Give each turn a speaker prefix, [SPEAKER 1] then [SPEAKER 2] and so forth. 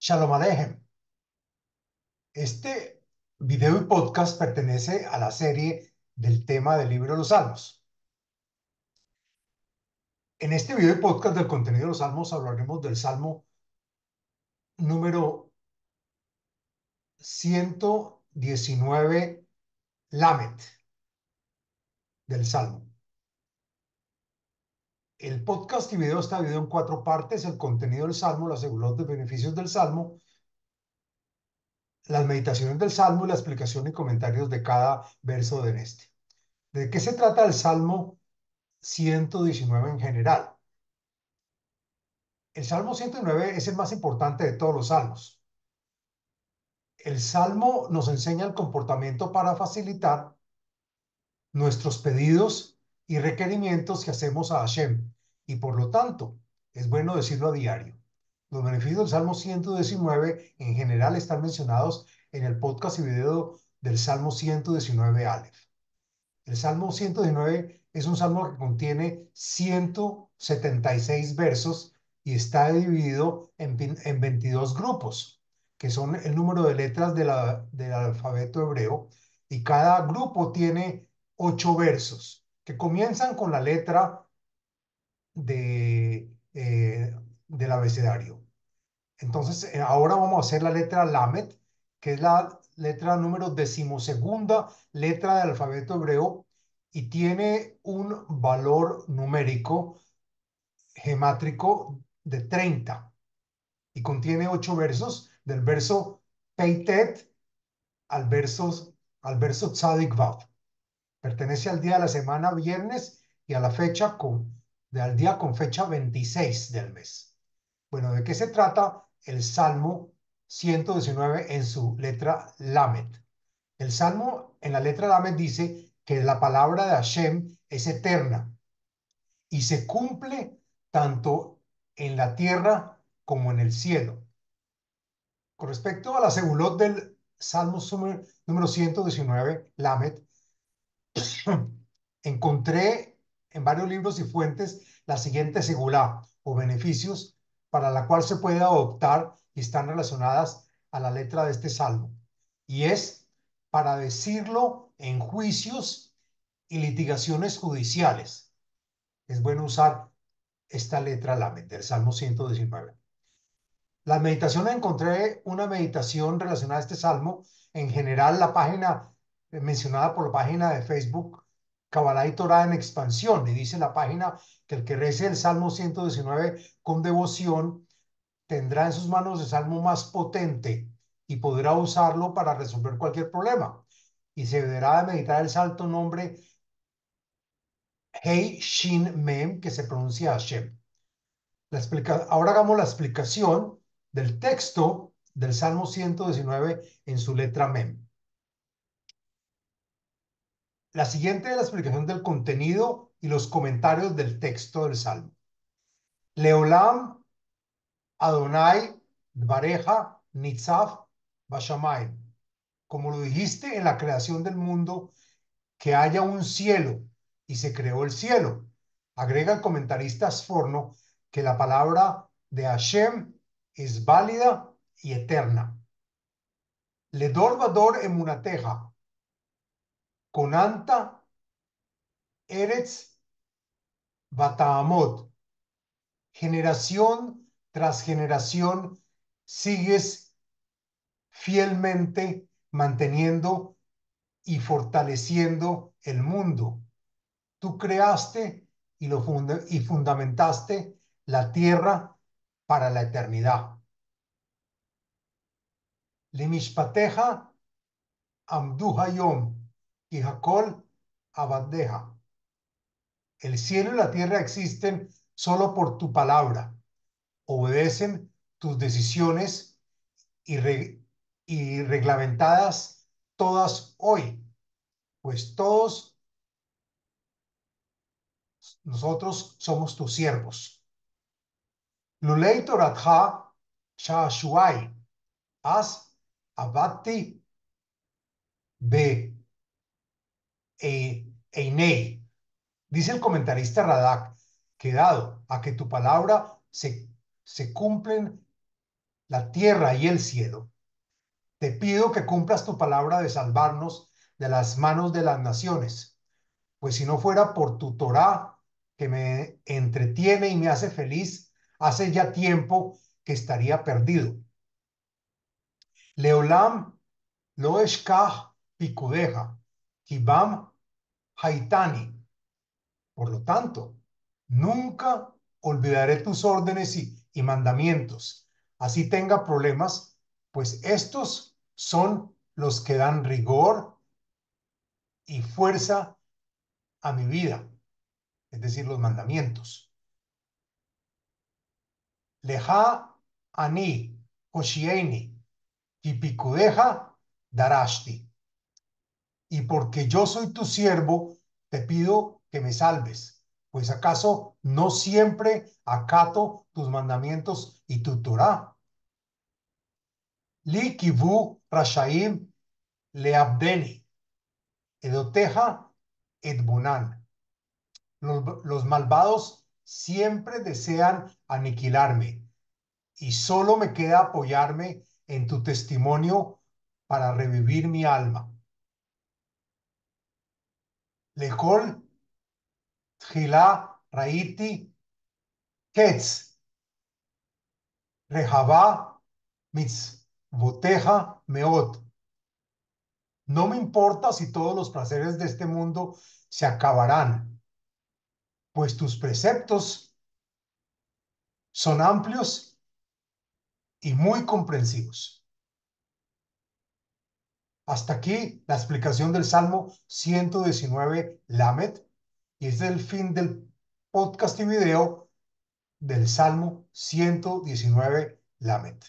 [SPEAKER 1] Shalom Alejem. Este video y podcast pertenece a la serie del tema del libro de los Salmos. En este video y podcast del contenido de los Salmos hablaremos del Salmo número 119, Lamet, del Salmo. El podcast y video está dividido en cuatro partes, el contenido del Salmo, las según de beneficios del Salmo, las meditaciones del Salmo y la explicación y comentarios de cada verso de este. ¿De qué se trata el Salmo 119 en general? El Salmo 109 es el más importante de todos los salmos. El Salmo nos enseña el comportamiento para facilitar nuestros pedidos y requerimientos que hacemos a Hashem. Y por lo tanto, es bueno decirlo a diario. Los beneficios del Salmo 119 en general están mencionados en el podcast y video del Salmo 119 Aleph. El Salmo 119 es un salmo que contiene 176 versos y está dividido en, en 22 grupos, que son el número de letras de del alfabeto hebreo, y cada grupo tiene 8 versos que comienzan con la letra de, eh, del abecedario. Entonces, eh, ahora vamos a hacer la letra Lamet, que es la letra número decimosegunda, letra del alfabeto hebreo, y tiene un valor numérico gemátrico de 30 y contiene ocho versos, del verso Peitet al verso, al verso Tzadik Vav. Pertenece al día de la semana viernes y a la fecha con, al día con fecha 26 del mes. Bueno, ¿de qué se trata el Salmo 119 en su letra Lamet? El Salmo en la letra Lamet dice que la palabra de Hashem es eterna y se cumple tanto en la tierra como en el cielo. Con respecto a la segulot del Salmo número 119, Lamet, encontré en varios libros y fuentes la siguiente segula o beneficios para la cual se puede adoptar y están relacionadas a la letra de este salmo. Y es para decirlo en juicios y litigaciones judiciales. Es bueno usar esta letra la del Salmo 119. La meditación encontré una meditación relacionada a este salmo. En general, la página mencionada por la página de Facebook Kabbalah y Torah en expansión. Y dice la página que el que rece el Salmo 119 con devoción tendrá en sus manos el salmo más potente y podrá usarlo para resolver cualquier problema. Y se deberá de meditar el salto nombre Hei Shin Mem, que se pronuncia Hashem. La explica... Ahora hagamos la explicación del texto del Salmo 119 en su letra Mem. La siguiente es la explicación del contenido y los comentarios del texto del Salmo. Leolam Adonai Bareja Nitzaf Bashamay. Como lo dijiste en la creación del mundo, que haya un cielo y se creó el cielo. Agrega el comentarista Sforno que la palabra de Hashem es válida y eterna. Ledor Vador Emunateja Conanta, Eretz, Bataamot. Generación tras generación sigues fielmente manteniendo y fortaleciendo el mundo. Tú creaste y, lo y fundamentaste la tierra para la eternidad. Limishpateja Amdu Hayom y Jacob Abadeja. El cielo y la tierra existen solo por tu palabra. Obedecen tus decisiones y, reglamentadas todas hoy, pues todos nosotros somos tus siervos. Lulei Toratha Shashuai, As Abati Be Einei. Dice el comentarista Radak que dado a que tu palabra se, se cumplen la tierra y el cielo, te pido que cumplas tu palabra de salvarnos de las manos de las naciones, pues si no fuera por tu Torá, que me entretiene y me hace feliz, hace ya tiempo que estaría perdido. Leolam lo eshkach kibam haitani. Por lo tanto, nunca olvidaré tus órdenes y, y mandamientos, así tenga problemas, pues estos son los que dan rigor y fuerza a mi vida, es decir, los mandamientos. Leja ani hoshieni pikudeja darashti. Y porque yo soy tu siervo, te pido que me salves, pues acaso no siempre acato tus mandamientos y tu Torah. Li kivu rashaim leabdeni, edoteja edbonan. Los, los malvados siempre desean aniquilarme y solo me queda apoyarme en tu testimonio para revivir mi alma. Lejol Tjilá Raiti Ketz Rehabá Mitzvoteja Meot. No me importa si todos los placeres de este mundo se acabarán, pues tus preceptos son amplios y muy comprensivos. Hasta aquí la explicación del Salmo 119 Lamet y es el fin del podcast y video del Salmo 119 Lamet.